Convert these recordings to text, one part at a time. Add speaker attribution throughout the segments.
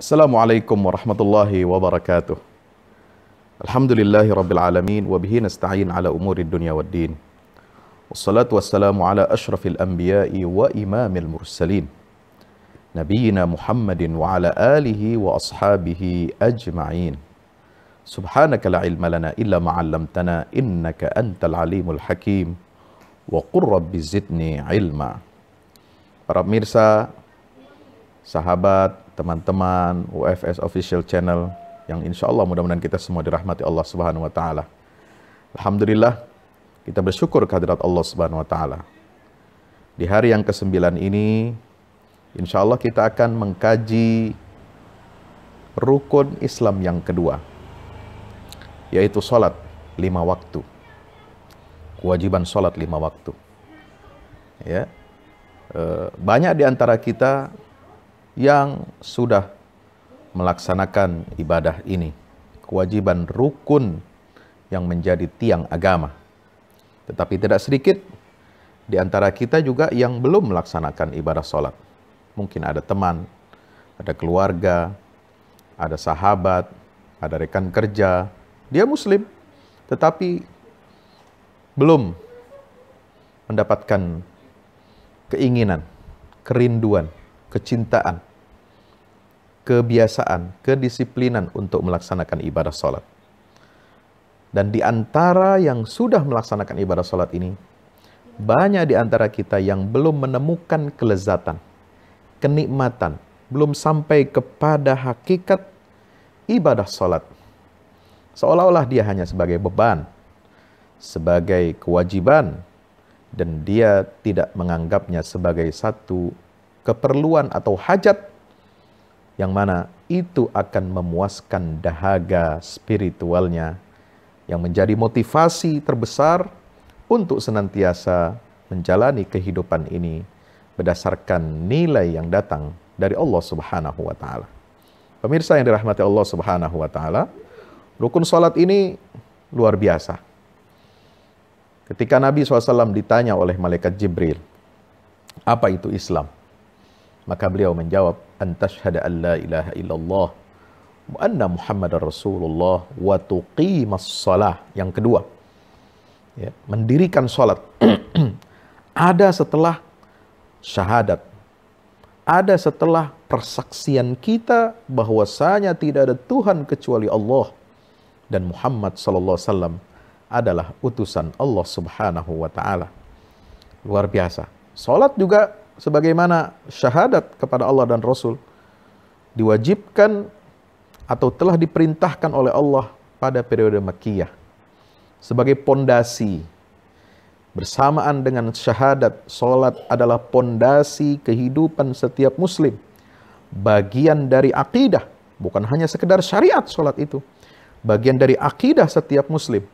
Speaker 1: السلام عليكم ورحمة الله وبركاته. الحمد لله رب العالمين وبه نستعين على أمور الدنيا والدين. والصلاة والسلام على أشرف الأنبياء وإمام المرسلين. نبينا محمد وعلى آله وأصحابه أجمعين. سبحانك لا علم لنا إلا ما علمتنا إنك أنت العليم الحكيم. وقل رب زدني علما. رب ميرسا صحابات teman-teman UFS Official Channel yang insya Allah mudah-mudahan kita semua dirahmati Allah Subhanahu Wa Taala. Alhamdulillah kita bersyukur kehadirat Allah Subhanahu Wa Taala. Di hari yang kesembilan ini, insya Allah kita akan mengkaji rukun Islam yang kedua, yaitu sholat lima waktu. Kewajiban sholat lima waktu. Ya, eh, banyak di antara kita yang sudah melaksanakan ibadah ini, kewajiban rukun yang menjadi tiang agama. Tetapi tidak sedikit di antara kita juga yang belum melaksanakan ibadah sholat. Mungkin ada teman, ada keluarga, ada sahabat, ada rekan kerja, dia muslim, tetapi belum mendapatkan keinginan, kerinduan, kecintaan, kebiasaan, kedisiplinan untuk melaksanakan ibadah sholat. Dan di antara yang sudah melaksanakan ibadah sholat ini, banyak di antara kita yang belum menemukan kelezatan, kenikmatan, belum sampai kepada hakikat ibadah sholat. Seolah-olah dia hanya sebagai beban, sebagai kewajiban, dan dia tidak menganggapnya sebagai satu keperluan atau hajat yang mana itu akan memuaskan dahaga spiritualnya yang menjadi motivasi terbesar untuk senantiasa menjalani kehidupan ini berdasarkan nilai yang datang dari Allah Subhanahu wa taala. Pemirsa yang dirahmati Allah Subhanahu wa taala, rukun salat ini luar biasa. Ketika Nabi SAW ditanya oleh malaikat Jibril, apa itu Islam? Maka beliau menjawab, antashhada an la ilaha illallah wa anna muhammadar rasulullah wa tuqimas salah. Yang kedua, ya, mendirikan salat. ada setelah syahadat. Ada setelah persaksian kita bahwasanya tidak ada Tuhan kecuali Allah dan Muhammad sallallahu alaihi wasallam adalah utusan Allah Subhanahu wa taala. Luar biasa. Salat juga sebagaimana syahadat kepada Allah dan Rasul diwajibkan atau telah diperintahkan oleh Allah pada periode Makkiyah sebagai pondasi. Bersamaan dengan syahadat salat adalah pondasi kehidupan setiap muslim. Bagian dari akidah bukan hanya sekedar syariat salat itu bagian dari akidah setiap muslim.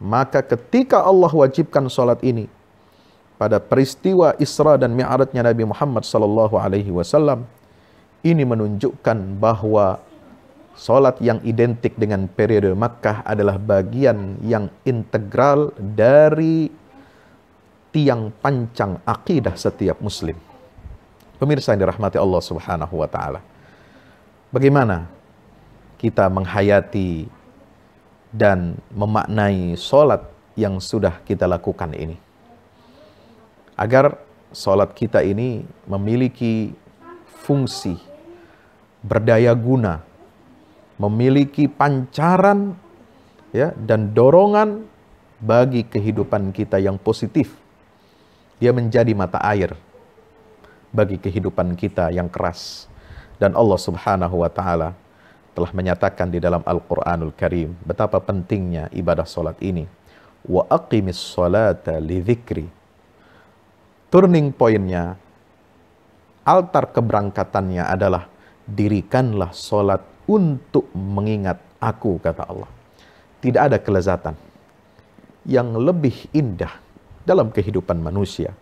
Speaker 1: Maka ketika Allah wajibkan sholat ini pada peristiwa Isra dan Mi'rajnya Nabi Muhammad sallallahu alaihi wasallam ini menunjukkan bahwa sholat yang identik dengan periode Makkah adalah bagian yang integral dari tiang pancang akidah setiap muslim. Pemirsa yang dirahmati Allah Subhanahu wa taala. Bagaimana kita menghayati dan memaknai sholat yang sudah kita lakukan ini. Agar sholat kita ini memiliki fungsi, berdaya guna, memiliki pancaran ya dan dorongan bagi kehidupan kita yang positif. Dia menjadi mata air bagi kehidupan kita yang keras. Dan Allah Subhanahu wa taala telah menyatakan di dalam Al-Quranul Karim betapa pentingnya ibadah solat ini. Wa aqimis solata li. Turning pointnya, altar keberangkatannya adalah dirikanlah solat untuk mengingat aku, kata Allah. Tidak ada kelezatan yang lebih indah dalam kehidupan manusia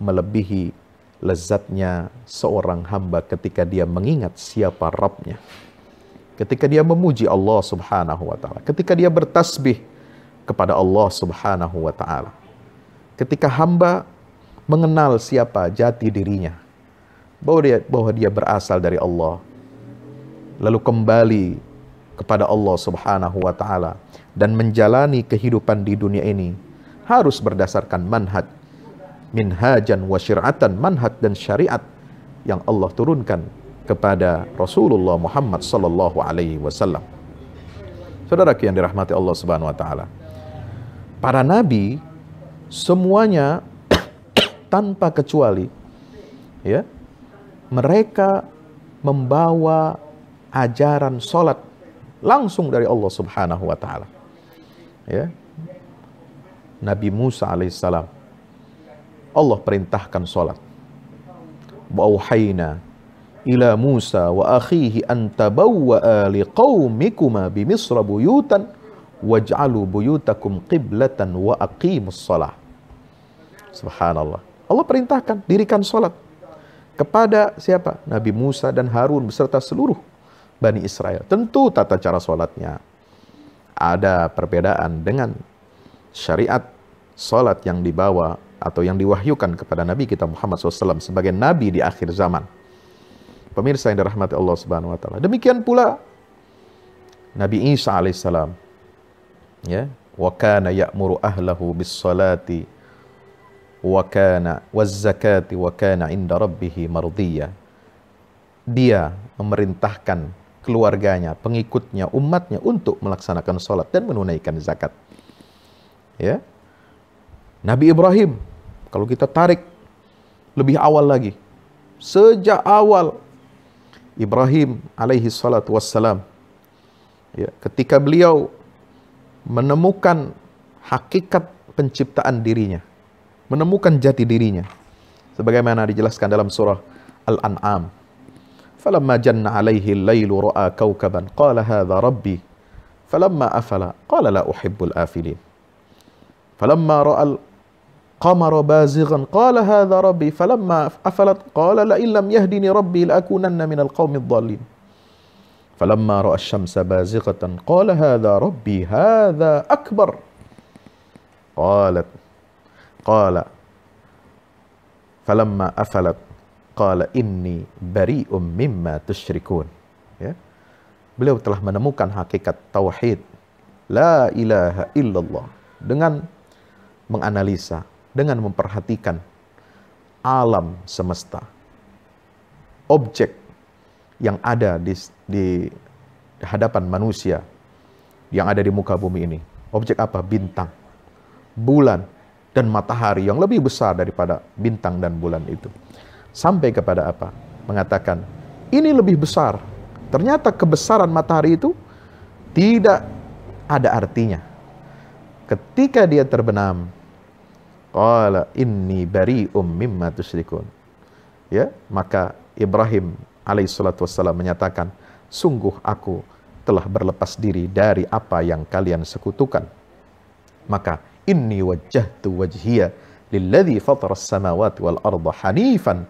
Speaker 1: melebihi lezatnya seorang hamba ketika dia mengingat siapa Rabbnya ketika dia memuji Allah Subhanahu wa taala, ketika dia bertasbih kepada Allah Subhanahu wa taala. Ketika hamba mengenal siapa jati dirinya, bahwa dia bahwa dia berasal dari Allah lalu kembali kepada Allah Subhanahu wa taala dan menjalani kehidupan di dunia ini harus berdasarkan manhaj minhajan wa syir'atan manhaj dan syariat yang Allah turunkan kepada Rasulullah Muhammad sallallahu alaihi wasallam. Yang dirahmati Allah Subhanahu wa taala. Para nabi semuanya tanpa kecuali ya mereka membawa ajaran solat langsung dari Allah Subhanahu wa taala. Ya. Nabi Musa alaihissalam Allah perintahkan solat. Wauhayna ila Musa wa akhihi an tabawwa'a liqaumikuma bi Misra buyutan waj'alu buyutakum qiblatan wa aqimus salah. Subhanallah. Allah perintahkan dirikan solat kepada siapa? Nabi Musa dan Harun beserta seluruh Bani Israel. Tentu tata cara sholatnya ada perbedaan dengan syariat sholat yang dibawa atau yang diwahyukan kepada Nabi kita Muhammad SAW sebagai Nabi di akhir zaman. Pemirsa yang dirahmati Allah Subhanahu Wa Taala. Demikian pula Nabi Isa alaihissalam, ya, wa kana ya'muru ahlahu bis salati wa kana waz zakati wa kana inda rabbih mardiyya. Dia memerintahkan keluarganya, pengikutnya, umatnya untuk melaksanakan sholat dan menunaikan zakat. Ya. Nabi Ibrahim, kalau kita tarik lebih awal lagi, sejak awal Ibrahim alaihi salatu wassalam, ya, ketika beliau menemukan hakikat penciptaan dirinya, menemukan jati dirinya, sebagaimana dijelaskan dalam surah Al-An'am فلما جن عليه الليل رأى كوكبا قال هذا ربي فلما أفل قال لا أحب الآفلين فلما رأى القمر بازغا قال هذا ربي فلما أفلت قال لئن لم يهدني ربي لأكونن من القوم الضالين فلما رأى الشمس بازغة قال هذا ربي هذا أكبر قالت qala falamma afalat qala inni bari'um mimma tusyrikun ya. Beliau telah menemukan hakikat tauhid. La ilaha illallah. Dengan menganalisa dengan memperhatikan alam semesta. Objek yang ada di, di hadapan manusia yang ada di muka bumi ini. Objek apa? Bintang. Bulan dan matahari yang lebih besar daripada bintang dan bulan itu Sampai kepada apa? Mengatakan, ini lebih besar. Ternyata kebesaran matahari itu tidak ada artinya. Ketika dia terbenam, qala inni bari'um mimma. Ya, maka Ibrahim alaihissalatu wassalam menyatakan, sungguh aku telah berlepas diri dari apa yang kalian sekutukan. Maka inni wajjahtu wajhiya lilladzi fatara as-samawati wal arda hanifan.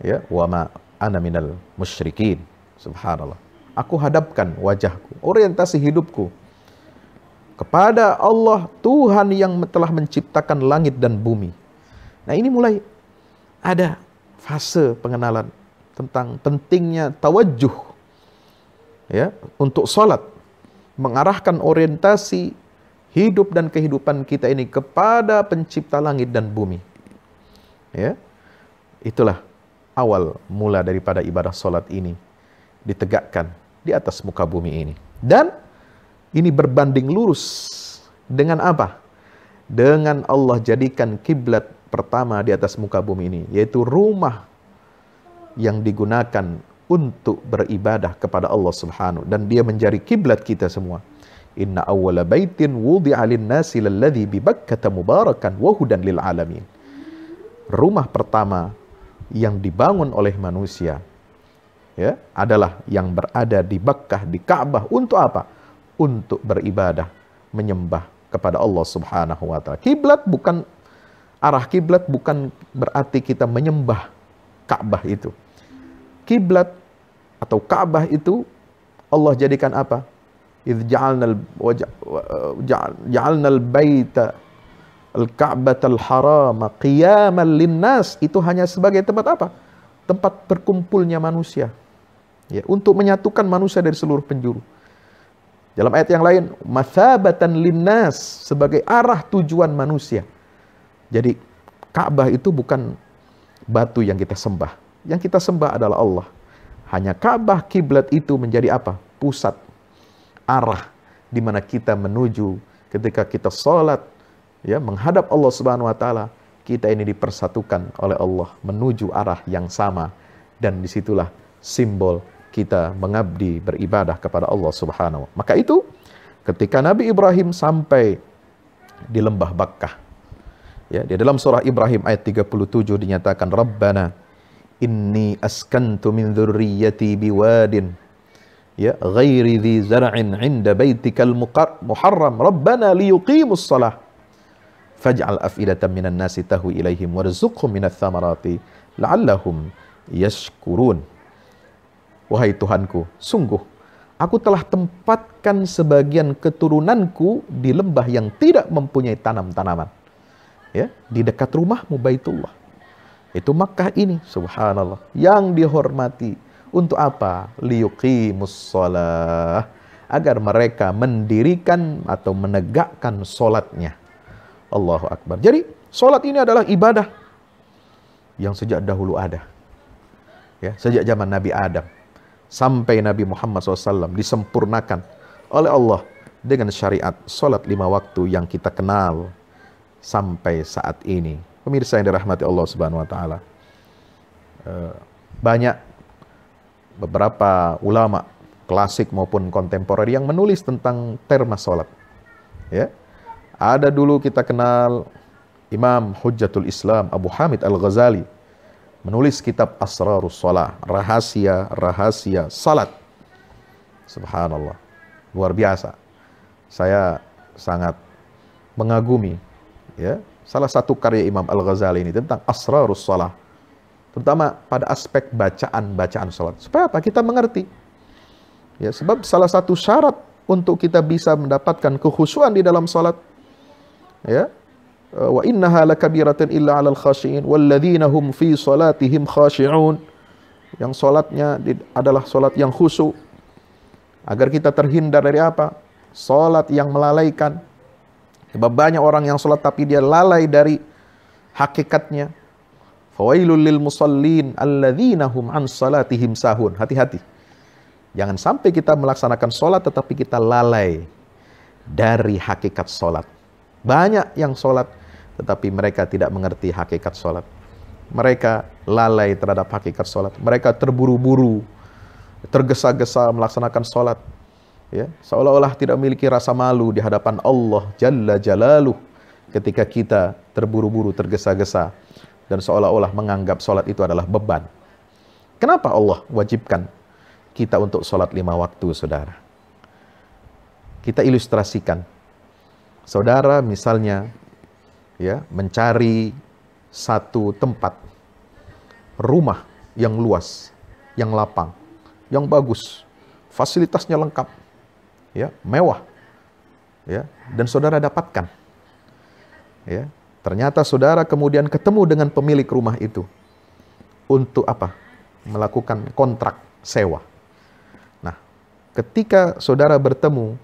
Speaker 1: Ya wa ma ana minal musyrikin. Subhanallah. Aku hadapkan wajahku orientasi hidupku kepada Allah Tuhan yang telah menciptakan langit dan bumi. Nah ini mulai ada fase pengenalan tentang pentingnya tawajuh ya untuk salat mengarahkan orientasi hidup dan kehidupan kita ini kepada pencipta langit dan bumi ya itulah awal mula daripada ibadah solat ini ditegakkan di atas muka bumi ini. Dan ini berbanding lurus dengan apa? Dengan Allah jadikan kiblat pertama di atas muka bumi ini, yaitu rumah yang digunakan untuk beribadah kepada Allah Subhanahu dan dia menjadi kiblat kita semua. Inna awwala baitin wudi'a lin-nasi lalladzi bi mubarakan wa hudan lil alamin. Rumah pertama yang dibangun oleh manusia ya adalah yang berada di Bakkah di Ka'bah untuk apa? Untuk beribadah, menyembah kepada Allah Subhanahu wa taala. Kiblat bukan arah kiblat bukan berarti kita menyembah Ka'bah itu. Kiblat atau Ka'bah itu Allah jadikan apa? Idz ja'alnal ja'alnal baita Al-Ka'batal Harama qiyaman linnas itu hanya sebagai tempat apa? Tempat berkumpulnya manusia. Ya, untuk menyatukan manusia dari seluruh penjuru. Dalam ayat yang lain, mathabatan linnas sebagai arah tujuan manusia. Jadi Ka'bah itu bukan batu yang kita sembah. Yang kita sembah adalah Allah. Hanya Ka'bah kiblat itu menjadi apa? Pusat arah di mana kita menuju ketika kita sholat ya menghadap Allah Subhanahu wa taala kita ini dipersatukan oleh Allah menuju arah yang sama dan di situlah simbol kita mengabdi beribadah kepada Allah Subhanahu. Maka itu ketika Nabi Ibrahim sampai di lembah Bakkah. Ya, di dalam surah Ibrahim ayat 37 dinyatakan Rabbana inni askantu min dzurriyyati biwadin ya ghairi dhi zar'in 'inda baitikal muharram Rabbana liyuqimus shalah faj'al af'idatan minan nasi tahwi ilaihim warzuqhum minats thamarati la'allahum yashkurun Wahai Tuhanku, sungguh aku telah tempatkan sebagian keturunanku di lembah yang tidak mempunyai tanam-tanaman. Ya, di dekat rumahmu Baitullah. Itu Makkah ini, subhanallah, yang dihormati. Untuk apa? Liyuqimus shalah. Agar mereka mendirikan atau menegakkan solatnya. Allahu Akbar. Jadi, solat ini adalah ibadah yang sejak dahulu ada. Ya, sejak zaman Nabi Adam sampai Nabi Muhammad SAW disempurnakan oleh Allah dengan syariat solat lima waktu yang kita kenal sampai saat ini. Pemirsa yang dirahmati Allah Subhanahu Wa Taala, eh, banyak beberapa ulama klasik maupun kontemporer yang menulis tentang terma solat. Ya, ada dulu kita kenal Imam Hujjatul Islam Abu Hamid Al Ghazali menulis kitab Asrarus Salah, rahasia-rahasia salat. Subhanallah. Luar biasa. Saya sangat mengagumi ya, salah satu karya Imam Al-Ghazali ini tentang Asrarus Salah. Terutama pada aspek bacaan-bacaan salat. Supaya apa? Kita mengerti. Ya, sebab salah satu syarat untuk kita bisa mendapatkan kekhusyuan di dalam salat ya, Eh, wa innaha lakabiratan illa 'alal khashiin walladzina hum fi salatihim khashi'un yang salatnya adalah salat yang khusyuk agar kita terhindar dari apa salat yang melalaikan sebab banyak orang yang salat tapi dia lalai dari hakikatnya fawailul lil musallin alladzina hum an salatihim sahun hati-hati jangan sampai kita melaksanakan salat tetapi kita lalai dari hakikat salat banyak yang salat tetapi mereka tidak mengerti hakikat sholat. Mereka lalai terhadap hakikat sholat. Mereka terburu-buru, tergesa-gesa melaksanakan sholat. Ya, seolah-olah tidak memiliki rasa malu di hadapan Allah Jalla Jalaluh ketika kita terburu-buru, tergesa-gesa dan seolah-olah menganggap sholat itu adalah beban. Kenapa Allah wajibkan kita untuk sholat lima waktu, saudara? Kita ilustrasikan. Saudara misalnya ya mencari satu tempat rumah yang luas, yang lapang, yang bagus, fasilitasnya lengkap, ya mewah, ya dan saudara dapatkan, ya ternyata saudara kemudian ketemu dengan pemilik rumah itu untuk apa? Melakukan kontrak sewa. Nah, ketika saudara bertemu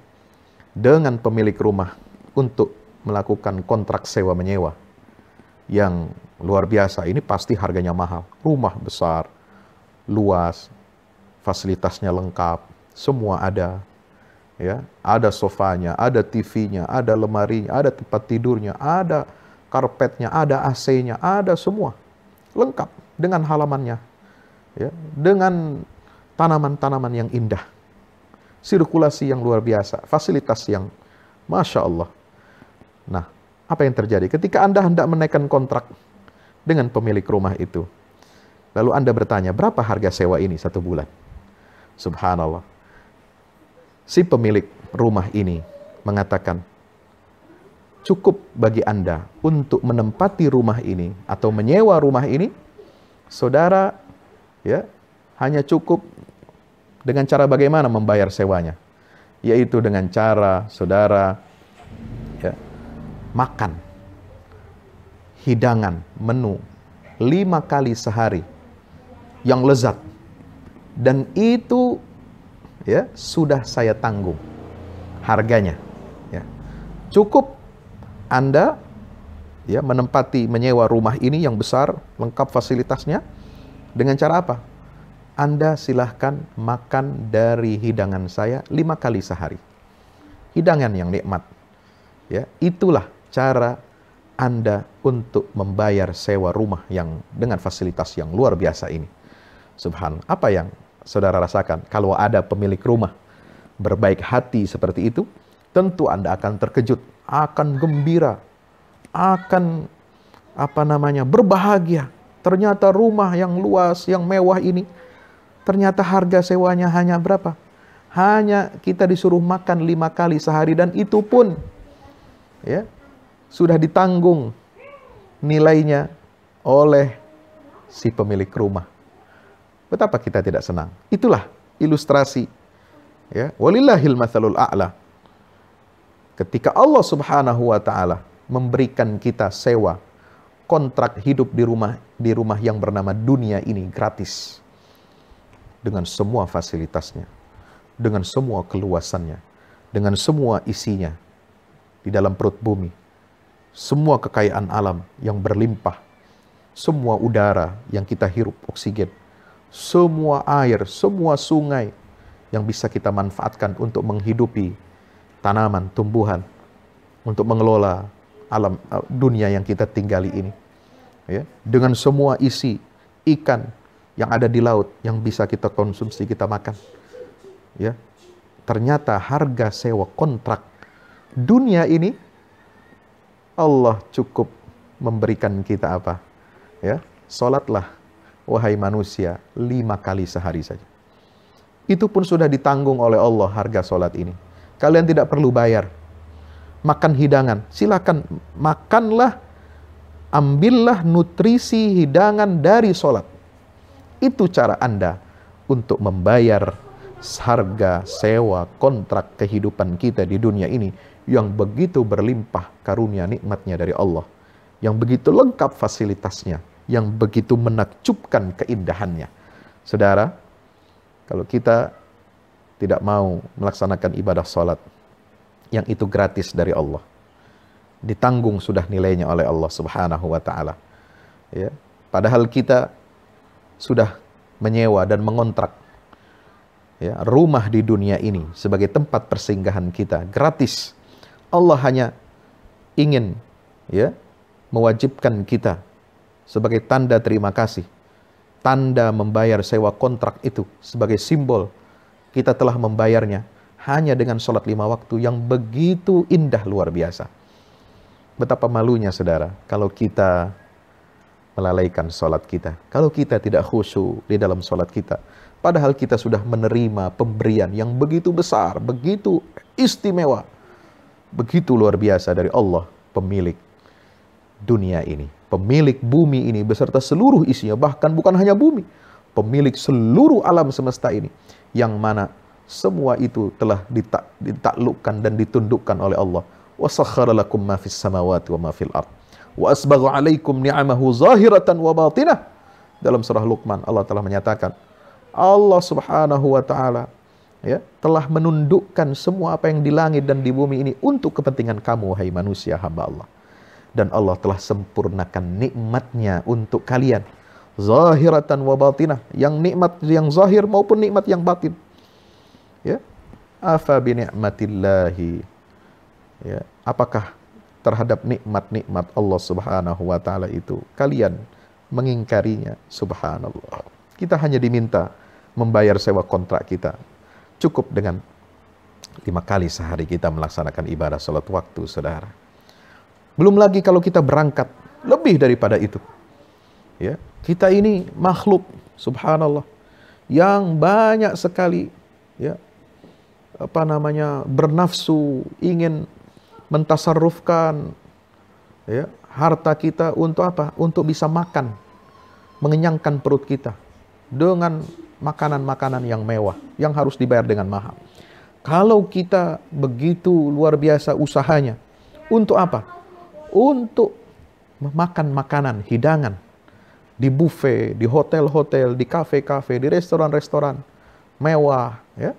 Speaker 1: dengan pemilik rumah untuk melakukan kontrak sewa menyewa yang luar biasa. Ini pasti harganya mahal. Rumah besar, luas, fasilitasnya lengkap, semua ada. Ya, ada sofanya, ada TV-nya, ada lemarinya, ada tempat tidurnya, ada karpetnya, ada AC-nya, ada semua. Lengkap dengan halamannya. Ya, dengan tanaman-tanaman yang indah. Sirkulasi yang luar biasa, fasilitas yang Masya Allah Nah, apa yang terjadi? Ketika Anda hendak menaikkan kontrak dengan pemilik rumah itu, lalu Anda bertanya, berapa harga sewa ini satu bulan? Subhanallah. Si pemilik rumah ini mengatakan, cukup bagi Anda untuk menempati rumah ini atau menyewa rumah ini, saudara ya hanya cukup dengan cara bagaimana membayar sewanya, yaitu dengan cara saudara makan hidangan, menu lima kali sehari yang lezat. Dan itu ya sudah saya tanggung harganya. Ya. Cukup Anda ya menempati menyewa rumah ini yang besar, lengkap fasilitasnya dengan cara apa? Anda silahkan makan dari hidangan saya lima kali sehari. Hidangan yang nikmat. Ya, itulah cara Anda untuk membayar sewa rumah yang dengan fasilitas yang luar biasa ini. Subhan, apa yang saudara rasakan kalau ada pemilik rumah berbaik hati seperti itu? Tentu Anda akan terkejut, akan gembira, akan apa namanya berbahagia. Ternyata rumah yang luas, yang mewah ini Ternyata harga sewanya hanya berapa? Hanya kita disuruh makan lima kali sehari dan itu pun ya sudah ditanggung nilainya oleh si pemilik rumah. Betapa kita tidak senang. Itulah ilustrasi ya walillahil matsalul a'la. Ketika Allah Subhanahu wa taala memberikan kita sewa kontrak hidup di rumah di rumah yang bernama dunia ini gratis. Dengan semua fasilitasnya, dengan semua keluasannya, dengan semua isinya di dalam perut bumi, semua kekayaan alam yang berlimpah, semua udara yang kita hirup, oksigen, semua air, semua sungai yang bisa kita manfaatkan untuk menghidupi tanaman, tumbuhan, untuk mengelola alam eh, dunia yang kita tinggali ini. Ya, dengan semua isi ikan, yang ada di laut yang bisa kita konsumsi, kita makan. Ya. Ternyata harga sewa kontrak dunia ini Allah cukup memberikan kita apa? Ya, salatlah wahai manusia lima kali sehari saja. Itu pun sudah ditanggung oleh Allah harga salat ini. Kalian tidak perlu bayar. Makan hidangan, silakan makanlah, ambillah nutrisi hidangan dari salat. Itu cara Anda untuk membayar harga sewa kontrak kehidupan kita di dunia ini yang begitu berlimpah karunia nikmatnya dari Allah. Yang begitu lengkap fasilitasnya. Yang begitu menakjubkan keindahannya. Saudara, kalau kita tidak mau melaksanakan ibadah sholat yang itu gratis dari Allah. Ditanggung sudah nilainya oleh Allah subhanahu wa ta'ala. Ya. Padahal kita sudah menyewa dan mengontrak ya, rumah di dunia ini sebagai tempat persinggahan kita gratis. Allah hanya ingin ya mewajibkan kita sebagai tanda terima kasih, tanda membayar sewa kontrak itu sebagai simbol kita telah membayarnya hanya dengan sholat lima waktu yang begitu indah luar biasa. Betapa malunya saudara kalau kita melalaikan sholat kita. Kalau kita tidak khusyuk di dalam sholat kita, padahal kita sudah menerima pemberian yang begitu besar, begitu istimewa, begitu luar biasa dari Allah, pemilik dunia ini, pemilik bumi ini beserta seluruh isinya, bahkan bukan hanya bumi, pemilik seluruh alam semesta ini, yang mana semua itu telah ditaklukkan dan ditundukkan oleh Allah. Wasakhara lakum ma fis samawati wa ma fil ard wa asbaghu alaikum zahiratan wa. Dalam surah Luqman Allah telah menyatakan Allah Subhanahu wa taala ya telah menundukkan semua apa yang di langit dan di bumi ini untuk kepentingan kamu hai manusia hamba Allah. Dan Allah telah sempurnakan nikmatnya untuk kalian zahiratan wa batinah, yang nikmat yang zahir maupun nikmat yang batin. Ya. Afa bi ni'matillahi. Ya, apakah terhadap nikmat-nikmat Allah Subhanahu wa taala itu kalian mengingkarinya? Subhanallah. Kita hanya diminta membayar sewa kontrak kita cukup dengan lima kali sehari kita melaksanakan ibadah salat waktu saudara. Belum lagi kalau kita berangkat lebih daripada itu ya kita ini makhluk subhanallah yang banyak sekali ya apa namanya bernafsu ingin mentasarrufkan ya, harta kita untuk apa? Untuk bisa makan, mengenyangkan perut kita dengan makanan-makanan yang mewah, yang harus dibayar dengan mahal. Kalau kita begitu luar biasa usahanya, untuk apa? Untuk makan makanan, hidangan di buffet, di hotel-hotel, di kafe-kafe, di restoran-restoran mewah, ya.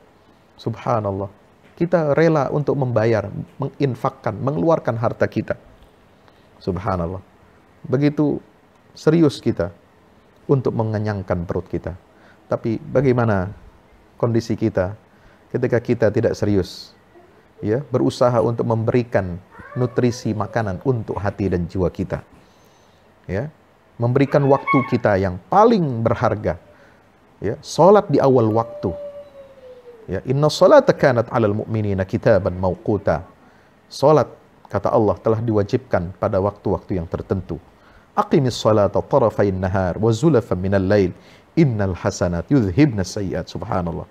Speaker 1: Subhanallah. Kita rela untuk membayar, menginfakkan, mengeluarkan harta kita. Subhanallah. Begitu serius kita untuk mengenyangkan perut kita. Tapi bagaimana kondisi kita ketika kita tidak serius ya berusaha untuk memberikan nutrisi makanan untuk hati dan jiwa kita. Ya, memberikan waktu kita yang paling berharga. Ya, salat di awal waktu. Ya, inna salata kanat 'alal mu'minina kitaban mauquta. Salat kata Allah telah diwajibkan pada waktu-waktu yang tertentu. Aqimis salata tarafain nahar wa zulafan minal lail. Innal hasanat yudhibna sayyiat. Subhanallah.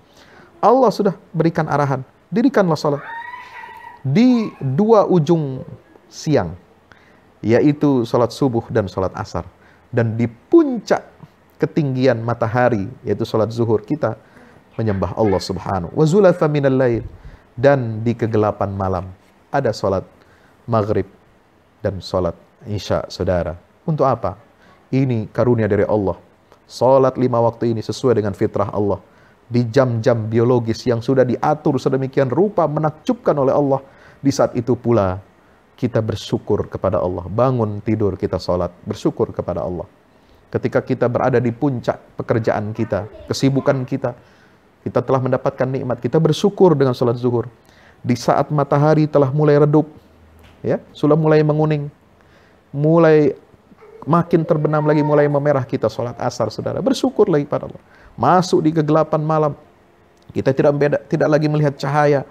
Speaker 1: Allah sudah berikan arahan. Dirikanlah salat di dua ujung siang, yaitu sholat subuh dan sholat asar. Dan di puncak ketinggian matahari, yaitu sholat zuhur, kita menyembah Allah subhanahu wa zulafa minal lail. Dan di kegelapan malam, ada sholat maghrib dan sholat isya, saudara. Untuk apa? Ini karunia dari Allah. Sholat lima waktu ini sesuai dengan fitrah Allah di jam-jam biologis yang sudah diatur sedemikian rupa menakjubkan oleh Allah. Di saat itu pula kita bersyukur kepada Allah. Bangun tidur kita sholat, bersyukur kepada Allah. Ketika kita berada di puncak pekerjaan kita, kesibukan kita, kita telah mendapatkan nikmat, kita bersyukur dengan sholat zuhur. Di saat matahari telah mulai redup, ya, sudah mulai menguning, mulai makin terbenam lagi, mulai memerah kita sholat asar, saudara. Bersyukur lagi pada Allah masuk di kegelapan malam. Kita tidak beda, tidak lagi melihat cahaya,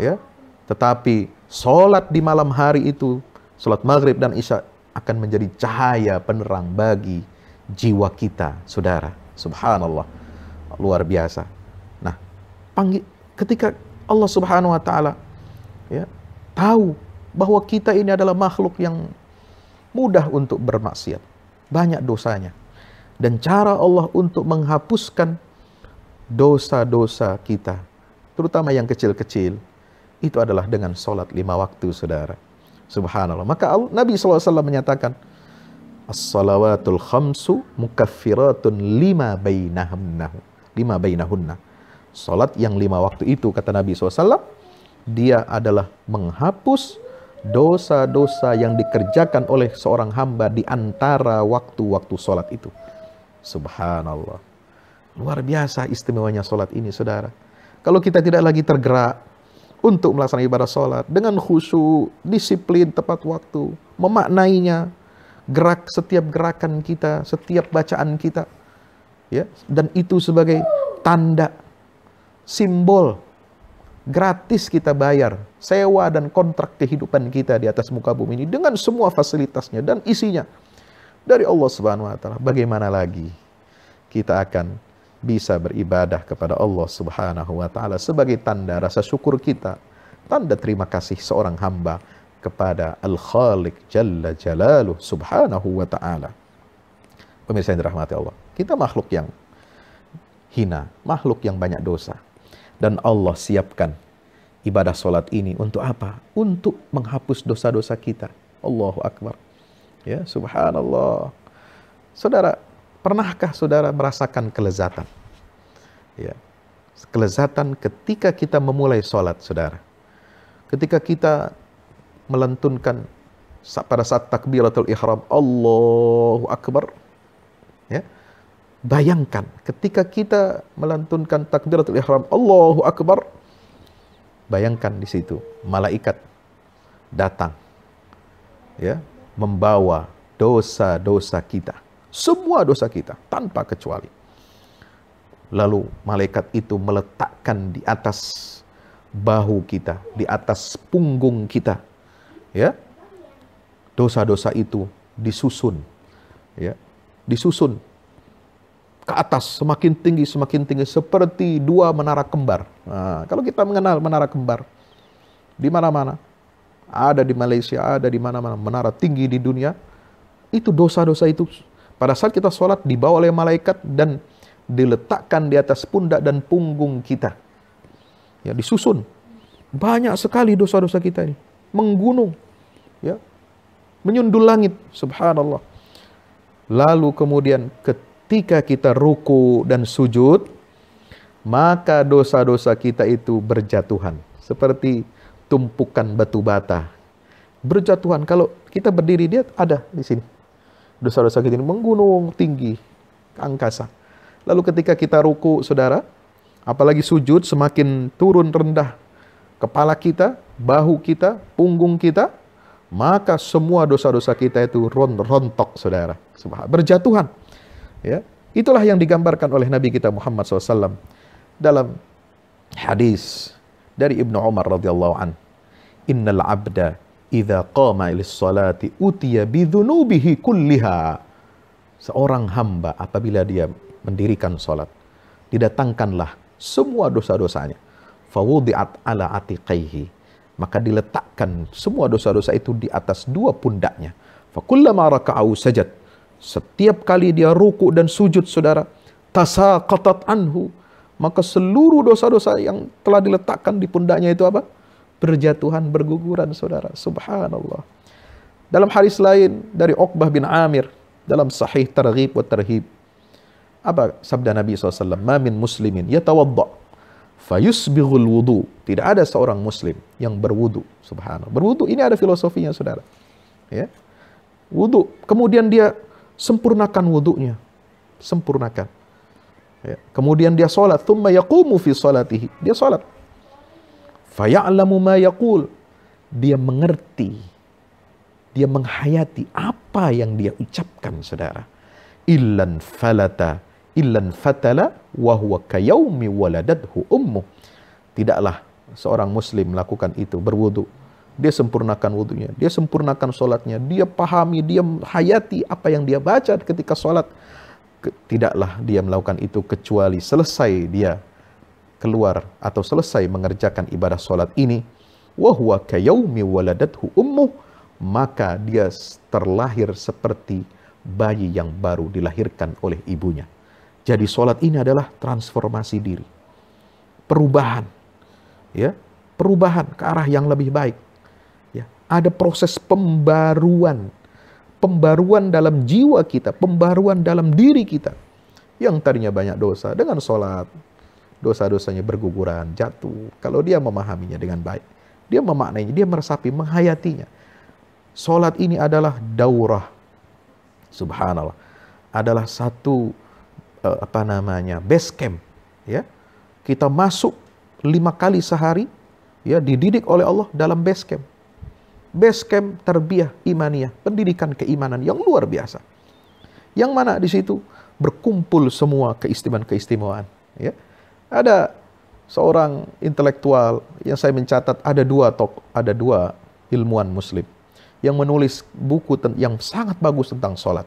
Speaker 1: ya. Tetapi solat di malam hari itu, solat maghrib dan isya akan menjadi cahaya penerang bagi jiwa kita, saudara. Subhanallah, luar biasa. Nah, panggil, ketika Allah Subhanahu Wa Taala, ya, tahu bahwa kita ini adalah makhluk yang mudah untuk bermaksiat, banyak dosanya dan cara Allah untuk menghapuskan dosa-dosa kita, terutama yang kecil-kecil, itu adalah dengan sholat lima waktu, saudara. Subhanallah. Maka Nabi SAW menyatakan, As-salawatul khamsu mukaffiratun lima bainahunna. Lima bainahunna. Salat yang lima waktu itu, kata Nabi SAW, dia adalah menghapus dosa-dosa yang dikerjakan oleh seorang hamba di antara waktu-waktu sholat itu. Subhanallah. Luar biasa istimewanya sholat ini, saudara. Kalau kita tidak lagi tergerak untuk melaksanakan ibadah sholat dengan khusyuk, disiplin, tepat waktu, memaknainya, gerak setiap gerakan kita, setiap bacaan kita, ya, dan itu sebagai tanda, simbol, gratis kita bayar, sewa dan kontrak kehidupan kita di atas muka bumi ini dengan semua fasilitasnya dan isinya dari Allah Subhanahu wa taala. Bagaimana lagi kita akan bisa beribadah kepada Allah Subhanahu wa taala sebagai tanda rasa syukur kita, tanda terima kasih seorang hamba kepada Al-Khaliq Jalla Jalaluh Subhanahu wa taala. Pemirsa yang dirahmati Allah, kita makhluk yang hina, makhluk yang banyak dosa. Dan Allah siapkan ibadah solat ini untuk apa? Untuk menghapus dosa-dosa kita. Allahu Akbar. Ya, subhanallah. Saudara, pernahkah saudara merasakan kelezatan? Ya. Kelezatan ketika kita memulai sholat, saudara. Ketika kita melentunkan pada saat takbiratul ihram, Allahu Akbar. Ya. Bayangkan ketika kita melantunkan takbiratul ihram, Allahu Akbar. Bayangkan di situ malaikat datang ya membawa dosa-dosa kita. Semua dosa kita tanpa kecuali. Lalu malaikat itu meletakkan di atas bahu kita, di atas punggung kita. Ya. Dosa-dosa itu disusun. Ya. Disusun ke atas semakin tinggi semakin tinggi seperti dua menara kembar. Nah, kalau kita mengenal menara kembar di mana-mana ada di Malaysia, ada di mana-mana, menara tinggi di dunia. Itu dosa-dosa itu pada saat kita sholat dibawa oleh malaikat dan diletakkan di atas pundak dan punggung kita. Ya, disusun. Banyak sekali dosa-dosa kita ini. Menggunung. Ya. Menyundul langit. Subhanallah. Lalu kemudian ketika kita ruku dan sujud, maka dosa-dosa kita itu berjatuhan. Seperti tumpukan batu bata. Berjatuhan. Kalau kita berdiri, dia ada di sini. Dosa-dosa kita ini menggunung tinggi, angkasa. Lalu ketika kita ruku, saudara, apalagi sujud, semakin turun rendah kepala kita, bahu kita, punggung kita, maka semua dosa-dosa kita itu rontok, saudara. Berjatuhan. Ya, itulah yang digambarkan oleh Nabi kita Muhammad SAW dalam hadis dari Ibnu Umar radhiyallahu an. Innal abda idza qama ilis salati utiya bidzunubihi kulliha. Seorang hamba apabila dia mendirikan salat, didatangkanlah semua dosa-dosanya. Fawudi'at ala atiqaihi. Maka diletakkan semua dosa-dosa itu di atas dua pundaknya. Fakullama raka'au sajad setiap kali dia ruku dan sujud saudara, tasaqatat anhu, maka seluruh dosa-dosa yang telah diletakkan di pundaknya itu apa? Berjatuhan, berguguran saudara. Subhanallah. Dalam hadis lain dari Uqbah bin Amir dalam sahih targhib wa tarhib. Apa sabda Nabi SAW? Ma min muslimin yatawadda fayusbighul wudu. Tidak ada seorang muslim yang berwudu. Subhanallah. Berwudu ini ada filosofinya saudara. Ya. Wudu. Kemudian dia sempurnakan wudhunya. Sempurnakan. Ya. Kemudian dia sholat. Thumma yaqumu fi sholatihi. Dia sholat. Faya'lamu ma yaqul. Dia mengerti. Dia menghayati apa yang dia ucapkan, saudara. Illan falata. Illan fatala. Wahuwa kayaumi waladadhu ummu. Tidaklah seorang muslim melakukan itu, berwudhu dia sempurnakan wudhunya, dia sempurnakan sholatnya, dia pahami, dia hayati apa yang dia baca ketika sholat. Tidaklah dia melakukan itu kecuali selesai dia keluar atau selesai mengerjakan ibadah sholat ini. Wahuwa kayaumi waladathu ummuh. Maka dia terlahir seperti bayi yang baru dilahirkan oleh ibunya. Jadi sholat ini adalah transformasi diri. Perubahan. ya Perubahan ke arah yang lebih baik ada proses pembaruan. Pembaruan dalam jiwa kita, pembaruan dalam diri kita. Yang tadinya banyak dosa, dengan sholat, dosa-dosanya berguguran, jatuh. Kalau dia memahaminya dengan baik. Dia memaknainya, dia meresapi, menghayatinya. Sholat ini adalah daurah. Subhanallah. Adalah satu, uh, apa namanya, base camp. Ya. Kita masuk lima kali sehari, ya dididik oleh Allah dalam base camp base camp terbiah imaniyah, pendidikan keimanan yang luar biasa. Yang mana di situ berkumpul semua keistimewaan-keistimewaan. Ya. Ada seorang intelektual yang saya mencatat ada dua tok, ada dua ilmuwan muslim yang menulis buku yang sangat bagus tentang sholat.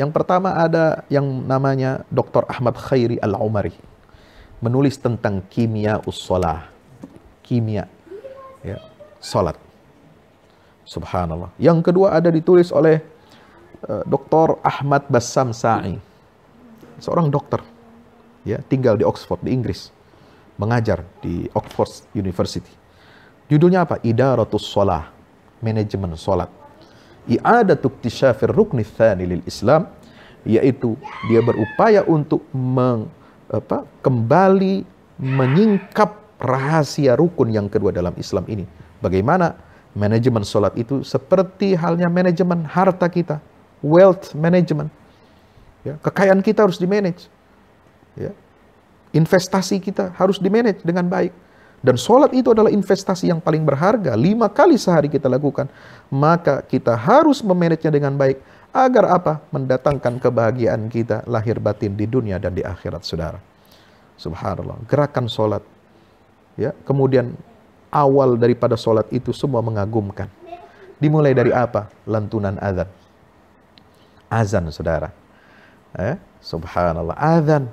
Speaker 1: Yang pertama ada yang namanya Dr. Ahmad Khairi Al-Umari. Menulis tentang kimia ussolah. Kimia. Ya, sholat. Subhanallah. Yang kedua ada ditulis oleh uh, eh, Dr. Ahmad Bassam Sa'i. Seorang dokter. Ya, tinggal di Oxford di Inggris. Mengajar di Oxford University. Judulnya apa? Idaratus Shalah. Manajemen salat. I'adatu iktisyafir rukni tsani lil Islam yaitu dia berupaya untuk meng, apa, kembali menyingkap rahasia rukun yang kedua dalam Islam ini. Bagaimana Manajemen sholat itu seperti halnya manajemen harta kita. Wealth management. Ya, kekayaan kita harus dimanage. Ya. Investasi kita harus dimanage dengan baik. Dan sholat itu adalah investasi yang paling berharga. Lima kali sehari kita lakukan. Maka kita harus memanagenya dengan baik. Agar apa? Mendatangkan kebahagiaan kita lahir batin di dunia dan di akhirat, saudara. Subhanallah. Gerakan sholat. Ya, kemudian awal daripada sholat itu semua mengagumkan. Dimulai dari apa? Lantunan azan. Azan, saudara. Eh? Subhanallah. Azan.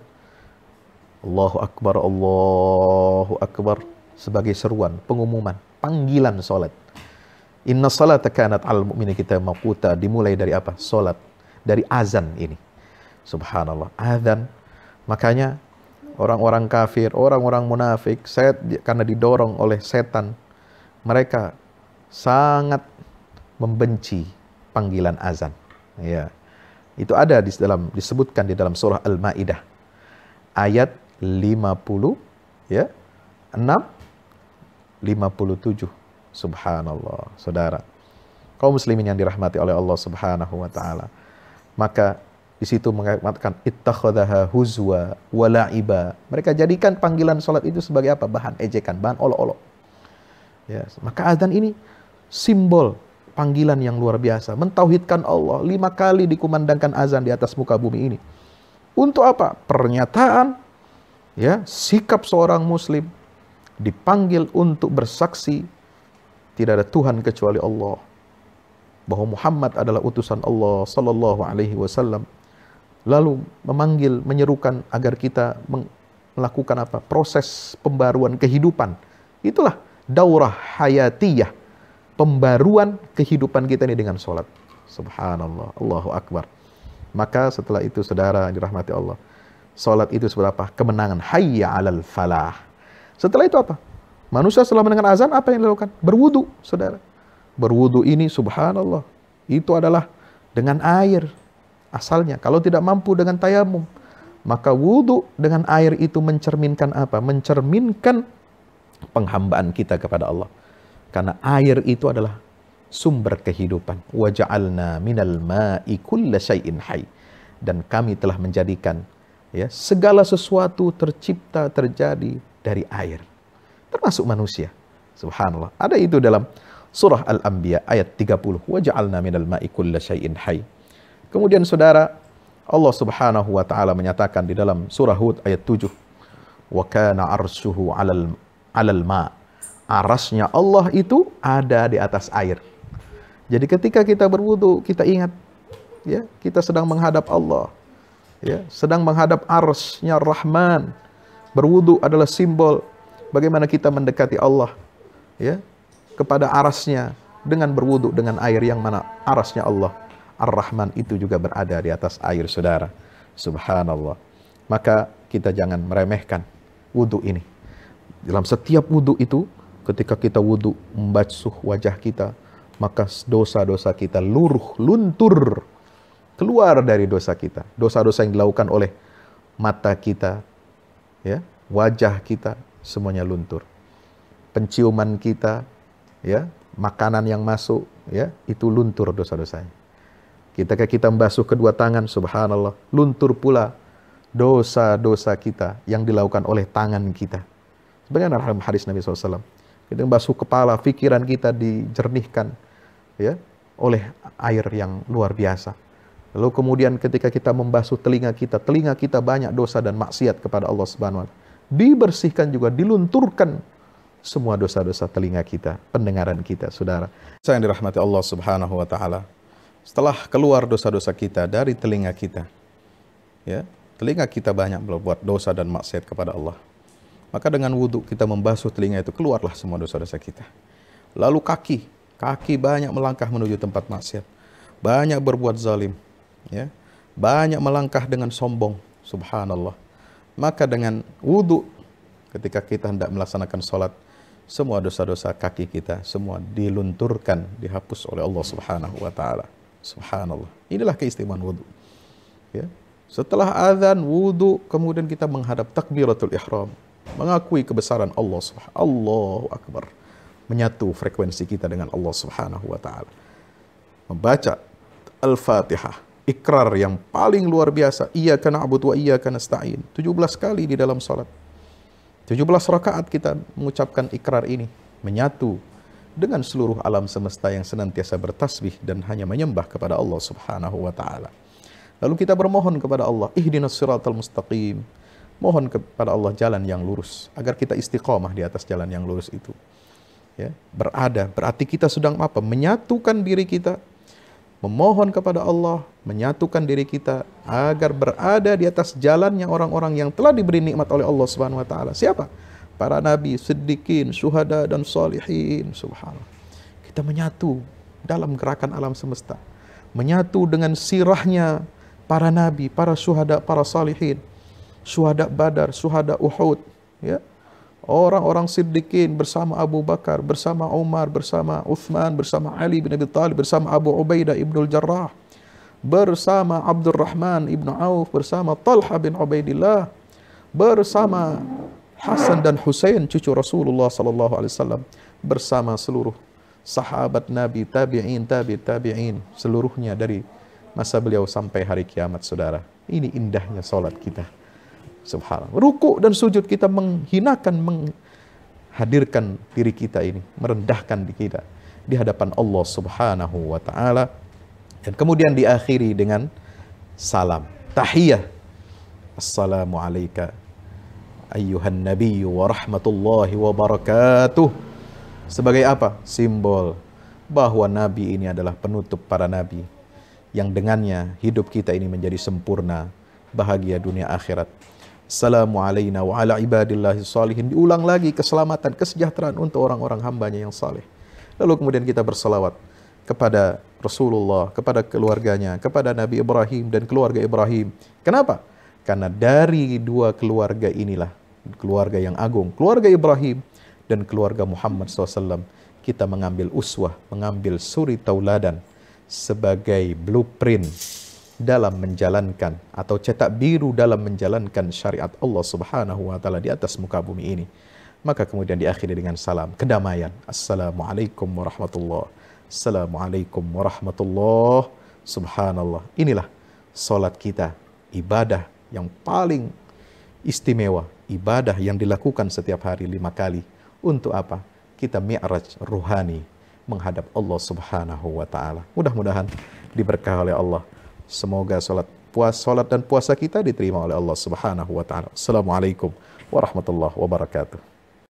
Speaker 1: Allahu Akbar, Allahu Akbar. Sebagai seruan, pengumuman, panggilan sholat. Inna salata kanat al mu'mini kita maquta. Dimulai dari apa? Sholat. Dari azan ini. Subhanallah. Azan. Makanya orang-orang kafir, orang-orang munafik, set, karena didorong oleh setan, mereka sangat membenci panggilan azan. Ya. Itu ada di dalam disebutkan di dalam surah Al-Maidah ayat 50 ya. 6 57 subhanallah saudara. Kaum muslimin yang dirahmati oleh Allah Subhanahu wa taala. Maka di situ mengatakan ittakhadhaha huzwa wa la'iba. Mereka jadikan panggilan salat itu sebagai apa? Bahan ejekan bahan olok-olok. Ya maka azan ini simbol panggilan yang luar biasa. Mentauhidkan Allah lima kali dikumandangkan azan di atas muka bumi ini. Untuk apa? Pernyataan ya sikap seorang muslim dipanggil untuk bersaksi tidak ada Tuhan kecuali Allah. Bahwa Muhammad adalah utusan Allah sallallahu alaihi wasallam. Lalu memanggil menyerukan agar kita melakukan apa? Proses pembaruan kehidupan. Itulah daurah hayatiyah pembaruan kehidupan kita ini dengan sholat. Subhanallah Allahu akbar. Maka setelah itu saudara dirahmati Allah Salat itu seperti apa? Kemenangan. Hayya alal falah. Setelah itu apa? Manusia setelah mendengar azan apa yang dilakukan? Berwudu, saudara. Berwudu ini subhanallah. Itu adalah dengan air asalnya. Kalau tidak mampu dengan tayamum, maka wudu dengan air itu mencerminkan apa? Mencerminkan penghambaan kita kepada Allah. Karena air itu adalah sumber kehidupan. Waja'alna minal ma'i kulla syai'in hayy. Dan kami telah menjadikan ya segala sesuatu tercipta terjadi dari air termasuk manusia. Subhanallah. Ada itu dalam surah al-anbiya ayat 30 wa ja'alna minal ma'i kulla syai'in hayy kemudian saudara Allah Subhanahu wa taala menyatakan di dalam surah Hud ayat 7 wa kana arsyuhu 'alal 'alal ma. Arasnya Allah itu ada di atas air. Jadi ketika kita berwudu kita ingat ya kita sedang menghadap Allah ya, sedang menghadap arsnya Rahman. Berwudu adalah simbol bagaimana kita mendekati Allah ya, kepada arasnya dengan berwudu dengan air yang mana arasnya Allah. Ar-Rahman itu juga berada di atas air saudara. Subhanallah. Maka kita jangan meremehkan wudu ini. Dalam setiap wudu itu, ketika kita wudu membasuh wajah kita, maka dosa-dosa kita luruh, luntur keluar dari dosa kita. Dosa-dosa yang dilakukan oleh mata kita, ya, wajah kita, semuanya luntur. Penciuman kita, ya, makanan yang masuk, ya, itu luntur dosa-dosanya. Ketika kita membasuh kedua tangan, subhanallah, luntur pula dosa-dosa kita yang dilakukan oleh tangan kita. Sebagaimana dalam hadis Nabi SAW. Kita membasuh kepala, pikiran kita dijernihkan ya oleh air yang luar biasa. Lalu kemudian ketika kita membasuh telinga kita, telinga kita banyak dosa dan maksiat kepada Allah Subhanahu wa Dibersihkan juga, dilunturkan semua dosa-dosa telinga kita, pendengaran kita, Saudara. Saya yang dirahmati Allah Subhanahu wa taala. Setelah keluar dosa-dosa kita dari telinga kita, ya, telinga kita banyak berbuat dosa dan maksiat kepada Allah. Maka dengan wudhu kita membasuh telinga itu keluarlah semua dosa-dosa kita. Lalu kaki, kaki banyak melangkah menuju tempat maksiat. Banyak berbuat zalim, ya. Banyak melangkah dengan sombong subhanallah. Maka dengan wudhu ketika kita hendak melaksanakan sholat semua dosa-dosa kaki kita semua dilunturkan dihapus oleh Allah subhanahu wa ta'ala. Subhanallah. Inilah keistimewaan wudhu ya. Setelah azan wudhu kemudian kita menghadap takbiratul ihram. Mengakui kebesaran Allah subhanahu Allahu akbar. Menyatu frekuensi kita dengan Allah subhanahu wa ta'ala. Membaca al-fatihah ikrar yang paling luar biasa. Iya karena abu wa iya karena stain. 17 kali di dalam salat. 17 rakaat kita mengucapkan ikrar ini. Menyatu dengan seluruh alam semesta yang senantiasa bertasbih dan hanya menyembah kepada Allah subhanahu wa ta'ala. Lalu kita bermohon kepada Allah, ihdinas siratal mustaqim. Mohon kepada Allah jalan yang lurus, agar kita istiqamah di atas jalan yang lurus itu. Ya, berada, berarti kita sedang apa? Menyatukan diri kita memohon kepada Allah, menyatukan diri kita agar berada di atas jalannya orang-orang yang telah diberi nikmat oleh Allah Subhanahu wa taala. Siapa? Para nabi, siddiqin, syuhada dan salihin. Subhanallah. Kita menyatu dalam gerakan alam semesta. Menyatu dengan sirahnya para nabi, para syuhada, para salihin. Syuhada Badar, syuhada Uhud, ya orang-orang siddiqin bersama Abu Bakar, bersama Umar, bersama Uthman, bersama Ali bin Abi Talib, bersama Abu Ubaidah ibnul Jarrah. bersama Abdurrahman ibnu Auf, bersama Talha bin Ubaidillah, bersama Hasan dan Husain cucu Rasulullah sallallahu alaihi wasallam, bersama seluruh sahabat Nabi, tabi'in, tabi' tabi'in, seluruhnya dari masa beliau sampai hari kiamat, saudara. Ini indahnya salat kita. Subhanallah. Ruku dan sujud kita menghinakan, menghadirkan diri kita ini, merendahkan diri kita di hadapan Allah Subhanahu wa taala. Dan kemudian diakhiri dengan salam, tahiyah. Assalamu alayka ayyuhan nabiyyu wa rahmatullahi wa barakatuh. Sebagai apa? Simbol bahwa Nabi ini adalah penutup para Nabi. Yang dengannya hidup kita ini menjadi sempurna, bahagia dunia akhirat. Assalamu alayna wa ala ibadillahi salihin. Diulang lagi keselamatan, kesejahteraan untuk orang-orang hambanya yang saleh. Lalu kemudian kita bersalawat kepada Rasulullah, kepada keluarganya, kepada Nabi Ibrahim dan keluarga Ibrahim. Kenapa? Karena dari dua keluarga inilah, keluarga yang agung, keluarga Ibrahim dan keluarga Muhammad SAW, kita mengambil uswah, mengambil suri tauladan sebagai blueprint dalam menjalankan atau cetak biru dalam menjalankan syariat Allah Subhanahu wa taala di atas muka bumi ini. Maka kemudian diakhiri dengan salam kedamaian. Assalamualaikum warahmatullahi Assalamualaikum warahmatullahi Subhanallah. Inilah salat kita, ibadah yang paling istimewa, ibadah yang dilakukan setiap hari lima kali untuk apa? Kita mi'raj ruhani menghadap Allah Subhanahu wa taala. Mudah-mudahan diberkahi oleh Allah. Semoga salat puas salat dan puasa kita diterima oleh Allah Subhanahu wa taala. Assalamualaikum warahmatullahi wabarakatuh.